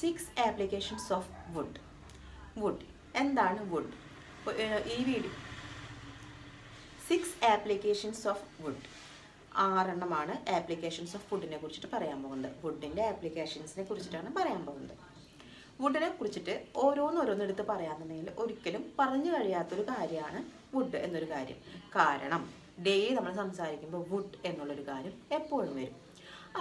Six applications of would would എന്താണ് would ഈ video six applications of would ആറെണ്ണമാണ് applications of വുഡിനെ കുറിച്ചിട്ട് പറയാൻ പോകുന്നത്. വുഡിന്റെ ആപ്ലിക്കേഷൻസിനെ കുറിച്ചിട്ടാണ് പറയാൻ പോകുന്നത്. വുഡിനെ കുറിച്ചിട്ട് ഓരോന്നോരോന്നെടുത്ത് പറയാമെന്നുണ്ടെങ്കിൽ ഒരിക്കലും പറഞ്ഞു കഴിയാത്തൊരു കാര്യമാണ് വുഡ് എന്നൊരു കാര്യം. കാരണം ഡെയിലി നമ്മൾ സംസാരിക്കുമ്പോൾ വുഡ് എന്നുള്ളൊരു കാര്യം എപ്പോഴും വരും.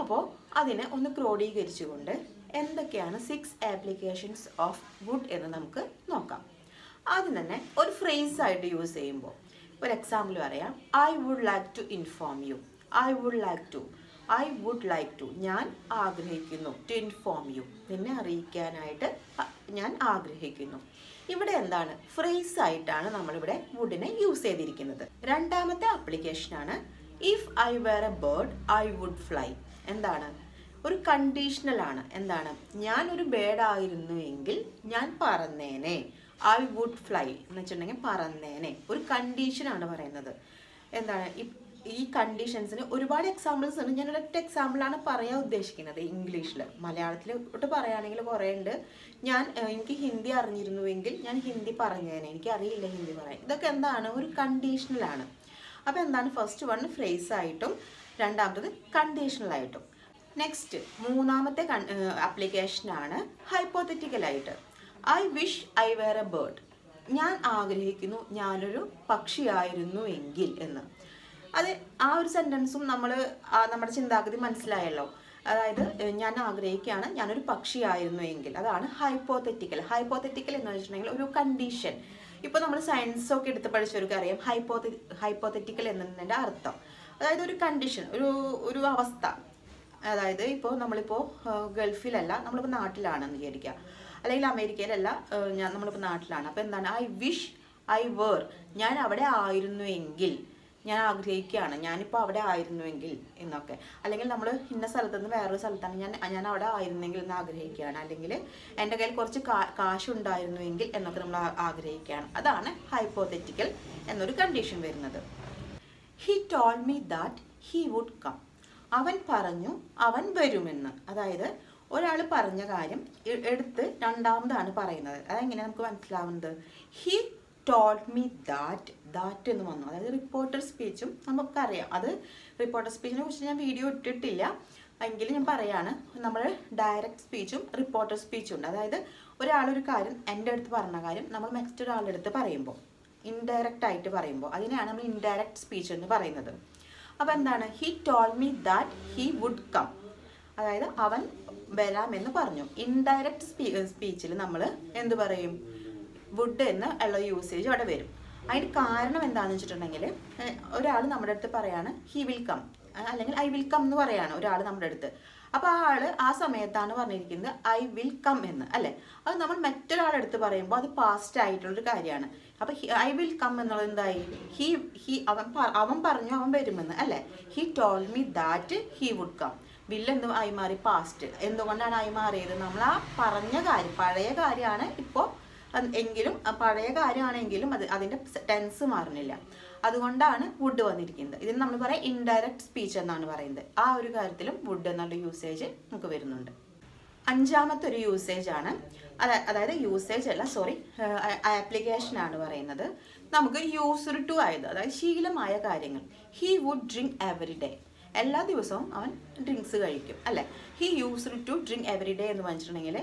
അപ്പോൾ അതിനെ ഒന്ന് ക്രോഡീകരിച്ചുകൊണ്ട് എന്തൊക്കെയാണ് സിക്സ് ആപ്ലിക്കേഷൻസ് ഓഫ് വുഡ് എന്ന് നമുക്ക് നോക്കാം. ആദ്യം തന്നെ ഒരു ഫ്രേസ് ആയിട്ട് യൂസ് ചെയ്യുമ്പോൾ ഒരു എക്സാമ്പിൾ പറയാം. I would like to inform you I would like to I would like to ഞാൻ ആഗ്രഹിക്കുന്നു ടു ഇൻഫോം യു നിന്നെ അറിയിക്കാനായിട്ട് ഞാൻ ആഗ്രഹിക്കുന്നു. ഇവിടെ എന്താണ്? ഫ്രേസ് ആയിട്ടാണ് നമ്മളിവിടെ വുഡിനെ യൂസ് ചെയ്തിരിക്കുന്നത്. രണ്ടാമത്തെ ആപ്ലിക്കേഷനാണ് if I were a bird I would fly എന്താണ്? ഒരു കണ്ടീഷണൽ ആണ്. എന്താണ്? ഞാൻ ഒരു ബേഡ് ആയിരുന്നു എങ്കിൽ ഞാൻ പറന്നേനെ. ഐ വുഡ് ഫ്ലൈ എന്ന് വെച്ചിട്ടുണ്ടെങ്കിൽ പറന്നേനെ. ഒരു കണ്ടീഷനാണ് പറയുന്നത്. എന്താണ്? ഈ- കണ്ടീഷൻസിന് ഒരുപാട് എക്സാമ്പിൾസ് ഉണ്ട്. ഞാൻ ഒരൊറ്റ എക്സാമ്പിളാണ് പറയാൻ ഉദ്ദേശിക്കുന്നത് ഇംഗ്ലീഷിൽ മലയാളത്തിൽ ഒട്ട് പറയുകയാണെങ്കിൽ കുറേ ഉണ്ട്. ഞാൻ എനിക്ക് ഹിന്ദി അറിഞ്ഞിരുന്നുവെങ്കിൽ ഞാൻ ഹിന്ദി പറഞ്ഞേനെ. എനിക്ക് അറിയില്ല ഹിന്ദി പറയാൻ. ഇതൊക്കെ എന്താണ്? ഒരു കണ്ടീഷണലാണ് അപ്പോൾ എന്താണ്? ഫസ്റ്റ് വൺ ഫ്രേസ് ആയിട്ടും രണ്ടാമത്തത് കണ്ടീഷണൽ ആയിട്ടും. നെക്സ്റ്റ് മൂന്നാമത്തെ ആപ്ലിക്കേഷനാണ് ഹൈപ്പോത്തറ്റിക്കലായിട്ട് I wish I were a bird ഞാൻ ആഗ്രഹിക്കുന്നു ഞാനൊരു പക്ഷിയായിരുന്നു എങ്കിൽ എന്ന്. അത് ആ ഒരു സെന്റൻസും നമ്മൾ നമ്മുടെ ചിന്താഗതി മനസ്സിലായല്ലോ. അതായത് ഞാൻ ആഗ്രഹിക്കുകയാണ് ഞാനൊരു പക്ഷിയായിരുന്നു എങ്കിൽ. അതാണ് ഹൈപ്പോത്തറ്റിക്കൽ ഹൈപ്പോത്തറ്റിക്കൽ എന്ന് വെച്ചിട്ടുണ്ടെങ്കിൽ ഒരു കണ്ടീഷൻ ഇപ്പോൾ നമ്മൾ സയൻസ് ഒക്കെ എടുത്ത് പഠിച്ചവർക്ക് അറിയാം ഹൈപ്പോത്തി ഹൈപ്പോത്തറ്റിക്കൽ എന്നതിന്റെ അർത്ഥം. അതായത് ഒരു കണ്ടീഷൻ ഒരു ഒരു അവസ്ഥ. അതായത് ഇപ്പോൾ നമ്മളിപ്പോൾ ഗൾഫിലല്ല നമ്മളിപ്പോൾ നാട്ടിലാണെന്ന് വിചാരിക്കുക അല്ലെങ്കിൽ അമേരിക്കയിലല്ല ഞാൻ നമ്മളിപ്പോൾ നാട്ടിലാണ്. അപ്പോൾ എന്താണ്? ഐ വിഷ് ഐ വേർ ഞാൻ അവിടെ ആയിരുന്നുവെങ്കിൽ ഞാൻ ആഗ്രഹിക്കുകയാണ്. ഞാനിപ്പോൾ അവിടെ ആയിരുന്നുവെങ്കിൽ എന്നൊക്കെ. അല്ലെങ്കിൽ നമ്മൾ ഇന്ന സ്ഥലത്ത് നിന്ന് വേറൊരു സ്ഥലത്താണ് ഞാൻ ഞാൻ അവിടെ ആയിരുന്നെങ്കിൽ എന്ന് ആഗ്രഹിക്കുകയാണ്. അല്ലെങ്കിൽ എന്റെ കയ്യിൽ കുറച്ച് കാ കാശുണ്ടായിരുന്നുവെങ്കിൽ എന്നൊക്കെ നമ്മൾ ആഗ്രഹിക്കുകയാണ്. അതാണ് ഹൈപ്പോത്തറ്റിക്കൽ എന്നൊരു കണ്ടീഷൻ വരുന്നത്. He told me that he would come അവൻ പറഞ്ഞു അവൻ വരുമെന്ന്. അതായത് ഒരാൾ പറഞ്ഞ കാര്യം എടുത്ത് രണ്ടാമതാണ് പറയുന്നത്. അതെങ്ങനെ നമുക്ക് മനസ്സിലാവുന്നത്? He told me that that എന്ന് വന്നു. അതായത് റിപ്പോർട്ടർ സ്പീച്ചും നമുക്കറിയാം. അത് റിപ്പോർട്ടർ സ്പീച്ചിനെ കുറിച്ച് ഞാൻ വീഡിയോ ഇട്ടിട്ടില്ല. എങ്കിലും ഞാൻ പറയാണ് നമ്മൾ ഡയറക്റ്റ് സ്പീച്ചും റിപ്പോർട്ടർ സ്പീച്ചും ഉണ്ട്. അതായത് ഒരാളൊരു കാര്യം എന്റെ അടുത്ത് പറഞ്ഞ കാര്യം നമ്മൾ നെക്സ്റ്റ് ഒരാളുടെ അടുത്ത് പറയുമ്പോൾ ഇൻഡയറക്റ്റ് ആയിട്ട് പറയുമ്പോൾ അതിനെയാണ് നമ്മൾ ഇൻഡയറക്റ്റ് സ്പീച്ച് എന്ന് പറയുന്നത്. അപ്പോൾ എന്താണ്? He told me that he would come അതായത് അവൻ വരാമെന്ന് പറഞ്ഞു. ഇൻഡയറക്റ്റ് സ്പീ സ്പീച്ചിൽ നമ്മൾ എന്ത് പറയും? വുഡ് എന്ന് ഉള്ള യൂസേജ് അവിടെ വരും. അതിന് കാരണം എന്താണെന്ന് വെച്ചിട്ടുണ്ടെങ്കിൽ ഒരാൾ നമ്മുടെ അടുത്ത് പറയാണ് ഹി വിൽ കം അല്ലെങ്കിൽ ഐ വിൽ കം എന്ന് പറയാണ് ഒരാൾ നമ്മുടെ അടുത്ത്. അപ്പോൾ ആ ആൾ ആ സമയത്താണ് പറഞ്ഞിരിക്കുന്നത് ഐ വിൽ കം എന്ന് അല്ലേ? അത് നമ്മൾ മറ്റൊരാളുടെ അടുത്ത് പറയുമ്പോൾ അത് പാസ്റ്റ് ആയിട്ടുള്ളൊരു കാര്യമാണ്. അപ്പോൾ ഐ വിൽ കം എന്നുള്ളത് എന്തായി? ഹി ഹി അവൻ അവൻ പറഞ്ഞു അവൻ വരുമെന്ന് അല്ലേ? He told me that he would come will എന്ത് ആയി മാറി? പാസ്റ്റ് എന്തുകൊണ്ടാണ് ആയി മാറിയത്? നമ്മൾ ആ പറഞ്ഞ കാര്യം പഴയ കാര്യമാണ് ഇപ്പോൾ എങ്കിലും പഴയ കാര്യമാണെങ്കിലും അത് അതിന്റെ ടെൻസ് മാറുന്നില്ല. അതുകൊണ്ടാണ് വുഡ് വന്നിരിക്കുന്നത്. ഇതിന് നമ്മൾ പറയാം ഇൻഡയറക്റ്റ് സ്പീച്ച് എന്നാണ് പറയുന്നത്. ആ ഒരു കാര്യത്തിലും വുഡ് എന്നുള്ള യൂസേജ് നമുക്ക് വരുന്നുണ്ട്. അഞ്ചാമത്തെ ഒരു യൂസേജ് ആണ്. അതായത് യൂസേജ് അല്ല സോറി ആപ്ലിക്കേഷൻ ആണ് പറയുന്നത്. നമുക്ക് യൂസർ ടു ആയത് അതായത് ശീലമായ കാര്യങ്ങൾ. He would drink every day എല്ലാ ദിവസവും അവൻ ഡ്രിങ്ക്സ് കഴിക്കും അല്ലേ? He use to drink every day എന്ന് പറഞ്ഞിട്ടുണ്ടെങ്കിൽ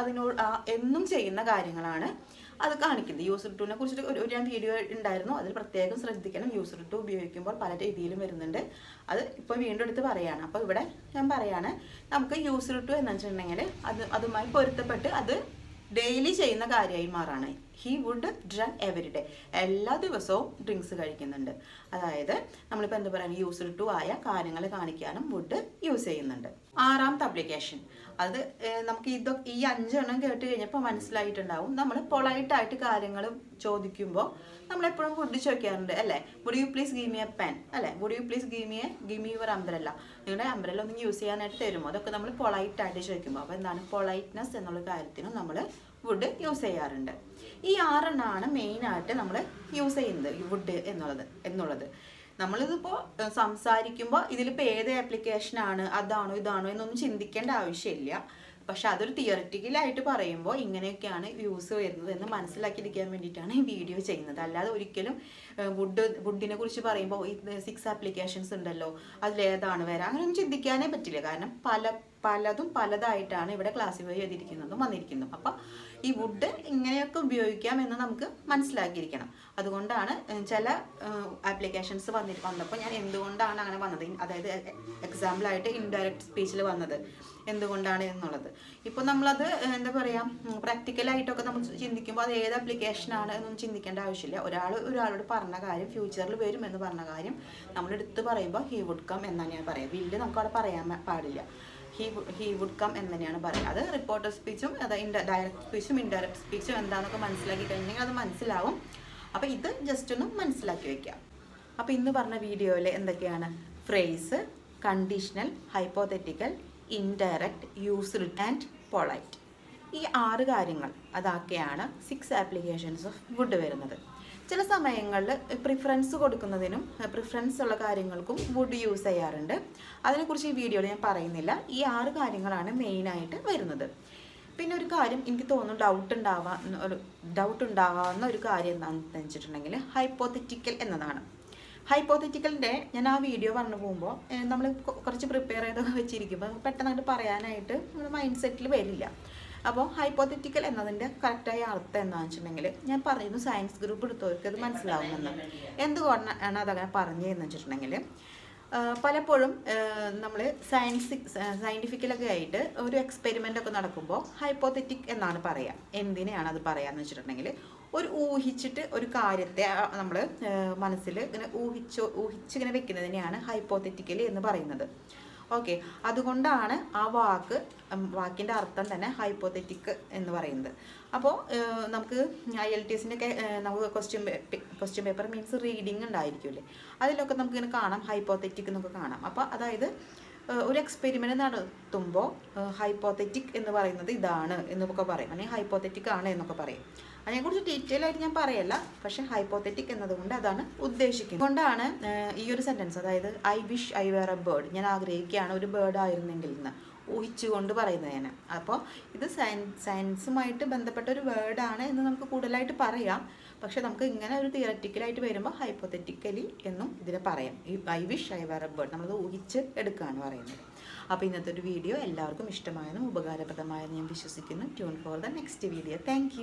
അതിനോട് എന്നും ചെയ്യുന്ന കാര്യങ്ങളാണ്. അത് കാണിക്കുന്നത്. യൂസർ ടൂവിനെ കുറിച്ചിട്ട് ഒരു ഞാൻ വീഡിയോ ഉണ്ടായിരുന്നു. അതിൽ പ്രത്യേകം ശ്രദ്ധിക്കണം. യൂസർ ടു ഉപയോഗിക്കുമ്പോൾ പല രീതിയിലും വരുന്നുണ്ട്. അത് ഇപ്പോൾ വീണ്ടും എടുത്ത് പറയുകയാണ് അപ്പോൾ ഇവിടെ ഞാൻ പറയാണ് നമുക്ക് യൂസർ ടു എന്ന് വെച്ചിട്ടുണ്ടെങ്കിൽ അത് അതുമായി പൊരുത്തപ്പെട്ട് അത് ഡെയിലി ചെയ്യുന്ന കാര്യമായി മാറാണ് he would drunk every day എല്ലാ ദിവസവും ഡ്രിങ്ക്സ് കഴിക്കുന്നുണ്ട്. അതായത് നമ്മളിപ്പോൾ എന്താ പറയുക യൂസ് ടു ആയ കാര്യങ്ങൾ കാണിക്കാനും വുഡ് യൂസ് ചെയ്യുന്നുണ്ട്. ആറാമത്തെ അപ്ലിക്കേഷൻ അത് നമുക്ക് ഇതൊക്കെ ഈ അഞ്ചെണ്ണം കേട്ട് കഴിഞ്ഞപ്പോൾ മനസ്സിലായിട്ടുണ്ടാവും. നമ്മൾ പൊളൈറ്റായിട്ട് കാര്യങ്ങൾ ചോദിക്കുമ്പോൾ നമ്മളെപ്പോഴും വുഡ് ചോദിക്കാറുണ്ട്. അല്ലേ? Would you please give me a pen അല്ലേ? Would you please give me a give me your umbrella നിങ്ങളുടെ അംബ്രല്ല ഒന്ന് യൂസ് ചെയ്യാനായിട്ട് തരുമോ? അതൊക്കെ നമ്മൾ പൊളൈറ്റായിട്ട് ചോദിക്കുമ്പോൾ അപ്പോൾ എന്താണ്? പൊളൈറ്റ്നെസ് എന്നുള്ള കാര്യത്തിനും നമ്മൾ വുഡ് യൂസ് ചെയ്യാറുണ്ട്. ഈ ആറെണ്ണമാണ് മെയിനായിട്ട് നമ്മൾ യൂസ് ചെയ്യുന്നത് വുഡ് എന്നുള്ളത് എന്നുള്ളത്. നമ്മളിതിപ്പോൾ സംസാരിക്കുമ്പോൾ ഇതിലിപ്പോൾ ഏത് ആപ്ലിക്കേഷനാണ് അതാണോ ഇതാണോ എന്നൊന്നും ചിന്തിക്കേണ്ട ആവശ്യമില്ല. പക്ഷെ അതൊരു തിയറിറ്റിക്കലായിട്ട് പറയുമ്പോൾ ഇങ്ങനെയൊക്കെയാണ് വ്യൂസ് വരുന്നത് എന്ന് മനസ്സിലാക്കിയിരിക്കാൻ വേണ്ടിയിട്ടാണ് ഈ വീഡിയോ ചെയ്യുന്നത്. അല്ലാതെ ഒരിക്കലും വുഡ് വുഡിനെ കുറിച്ച് പറയുമ്പോൾ സിക്സ് ആപ്ലിക്കേഷൻസ് ഉണ്ടല്ലോ അതിലേതാണ് വരാം അങ്ങനെയൊന്നും ചിന്തിക്കാനേ പറ്റില്ല. കാരണം പല പലതും പലതായിട്ടാണ് ഇവിടെ ക്ലാസിഫൈ ചെയ്തിരിക്കുന്നതും വന്നിരിക്കുന്നതും. അപ്പം ഈ വുഡ് ഇങ്ങനെയൊക്കെ ഉപയോഗിക്കാം എന്ന് നമുക്ക് മനസ്സിലാക്കിയിരിക്കണം. അതുകൊണ്ടാണ് ചില ആപ്ലിക്കേഷൻസ് വന്നി വന്നപ്പോൾ ഞാൻ എന്തുകൊണ്ടാണ് അങ്ങനെ വന്നത്? അതായത് എക്സാമ്പിളായിട്ട് ഇൻഡയറക്റ്റ് സ്പീച്ചിൽ വന്നത്. എന്തുകൊണ്ടാണ് എന്നുള്ളത്. ഇപ്പോൾ നമ്മളത് എന്താ പറയുക പ്രാക്ടിക്കലായിട്ടൊക്കെ നമ്മൾ ചിന്തിക്കുമ്പോൾ അത് ഏത് ആപ്ലിക്കേഷനാണ് എന്നൊന്നും ചിന്തിക്കേണ്ട ആവശ്യമില്ല. ഒരാൾ ഒരാളോട് പറഞ്ഞ കാര്യം ഫ്യൂച്ചറിൽ വരും എന്ന് പറഞ്ഞ കാര്യം നമ്മൾ എടുത്ത് പറയുമ്പോൾ ഹി വുഡ് കം എന്നാണ് ഞാൻ പറയുക. വില്ല് നമുക്ക് അവിടെ പറയാൻ പാടില്ല. ഹി ഹി വുഡ് കം എന്ന് തന്നെയാണ് പറയുന്നത്. അത് റിപ്പോർട്ടർ സ്പീച്ചും അത് ഇൻഡ ഡയറക്റ്റ് സ്പീച്ചും ഇൻഡയറക്റ്റ് സ്പീച്ചും എന്താണെന്നൊക്കെ മനസ്സിലാക്കി കഴിഞ്ഞെങ്കിൽ അത് മനസ്സിലാവും. അപ്പോൾ ഇത് ജസ്റ്റ് ഒന്ന് മനസ്സിലാക്കി വയ്ക്കാം അപ്പോൾ ഇന്ന് പറഞ്ഞ വീഡിയോയിൽ എന്തൊക്കെയാണ്? Phrase conditional hypothetical indirect used and polite ഈ ആറ് കാര്യങ്ങൾ അതൊക്കെയാണ് സിക്സ് ആപ്ലിക്കേഷൻസ് ഓഫ് വുഡ് വരുന്നത്. ചില സമയങ്ങളിൽ പ്രിഫറൻസ് കൊടുക്കുന്നതിനും പ്രിഫറൻസ് ഉള്ള കാര്യങ്ങൾക്കും വുഡ് യൂസ് ചെയ്യാറുണ്ട്. അതിനെക്കുറിച്ച് ഈ വീഡിയോയിൽ ഞാൻ പറയുന്നില്ല. ഈ ആറ് കാര്യങ്ങളാണ് മെയിനായിട്ട് വരുന്നത്. പിന്നെ ഒരു കാര്യം എനിക്ക് തോന്നുന്നു ഡൗട്ട് ഉണ്ടാവാ ഒരു ഡൗട്ട് ഉണ്ടാവാവുന്ന ഒരു കാര്യം എന്താണെന്ന് വെച്ചിട്ടുണ്ടെങ്കിൽ ഹൈപ്പോത്തറ്റിക്കൽ എന്നതാണ്. ഹൈപ്പോത്തറ്റിക്കലിന്റെ ഞാൻ ആ വീഡിയോ പറഞ്ഞു പോകുമ്പോൾ നമ്മൾ കുറച്ച് പ്രിപ്പയർ ചെയ്തൊക്കെ വെച്ചിരിക്കുമ്പോൾ പെട്ടെന്നായിട്ട് പറയാനായിട്ട് നമ്മുടെ മൈൻഡ് സെറ്റിൽ വരില്ല. അപ്പോൾ ഹൈപ്പോത്തറ്റിക്കൽ എന്നതിന്റെ കറക്റ്റായ അർത്ഥം എന്താണെന്ന് വെച്ചിട്ടുണ്ടെങ്കിൽ ഞാൻ പറയുന്നു സയൻസ് ഗ്രൂപ്പ് എടുത്തവർക്ക് അത് മനസ്സിലാവുമെന്ന് എന്തുകൊണ്ടാണ് അതങ്ങനെ പറഞ്ഞതെന്ന് വെച്ചിട്ടുണ്ടെങ്കിൽ പലപ്പോഴും നമ്മൾ സയൻസ് സയന്റിഫിക്കലൊക്കെ ആയിട്ട് ഒരു എക്സ്പെരിമെന്റ് ഒക്കെ നടക്കുമ്പോൾ ഹൈപ്പോത്തറ്റിക് എന്നാണ് പറയുക. എന്തിനെയാണ് അത് പറയാന്ന് വെച്ചിട്ടുണ്ടെങ്കിൽ ഒരു ഊഹിച്ചിട്ട് ഒരു കാര്യത്തെ നമ്മൾ മനസ്സിൽ ഇങ്ങനെ ഊഹിച്ച് ഊഹിച്ചിങ്ങനെ വെക്കുന്നതിനെയാണ് ഹൈപ്പോത്തറ്റിക്കലി എന്ന് പറയുന്നത്. ഓക്കെ അതുകൊണ്ടാണ് ആ വാക്ക് വാക്കിന്റെ അർത്ഥം തന്നെ ഹൈപ്പോത്തറ്റിക് എന്ന് പറയുന്നത്. അപ്പോൾ നമുക്ക് ഐ എൽ ടി എസിന്റെ ഒക്കെ നമുക്ക് question question paper means reading ഉണ്ടായിരിക്കില്ലേ അതിലൊക്കെ നമുക്കിങ്ങനെ കാണാം ഹൈപ്പോത്തറ്റിക് എന്നൊക്കെ കാണാം. അപ്പോൾ അതായത് ഒരു എക്സ്പെരിമെന്റ് നടത്തുമ്പോൾ ഹൈപ്പോത്തറ്റിക് എന്ന് പറയുന്നത് ഇതാണ് എന്നൊക്കെ പറയും. അല്ലെങ്കിൽ ഹൈപ്പോത്തറ്റിക് ആണ് എന്നൊക്കെ പറയും. അതിനെക്കുറിച്ച് ഡീറ്റെയിൽ ആയിട്ട് ഞാൻ പറയല്ല. പക്ഷേ ഹൈപ്പോത്തറ്റിക് എന്നതുകൊണ്ട് അതാണ് ഉദ്ദേശിക്കുന്നത്. കൊണ്ടാണ് ഈ ഒരു സെന്റൻസ് അതായത് I wish I were a bird ഞാൻ ആഗ്രഹിക്കുകയാണ് ഒരു ബേർഡ് ആയിരുന്നെങ്കിൽ എന്ന്. ഊഹിച്ചുകൊണ്ട് പറയുന്നത് തന്നെ അപ്പോൾ ഇത് സയൻസ് സയൻസുമായിട്ട് ബന്ധപ്പെട്ട ഒരു വേർഡാണ് എന്ന് നമുക്ക് കൂടുതലായിട്ട് പറയാം. പക്ഷെ നമുക്ക് ഇങ്ങനെ ഒരു തിയററ്റിക്കലായിട്ട് വരുമ്പോൾ ഹൈപ്പോത്തറ്റിക്കലി എന്നും ഇതിനെ പറയാം. ഈ I wish I were a bird നമ്മളത് ഊഹിച്ച് എടുക്കുകയാണ് പറയുന്നത്. അപ്പോൾ ഇന്നത്തെ ഒരു വീഡിയോ എല്ലാവർക്കും ഇഷ്ടമായെന്നും ഉപകാരപ്രദമായെന്നും ഞാൻ വിശ്വസിക്കുന്നു. Tune for the next video thank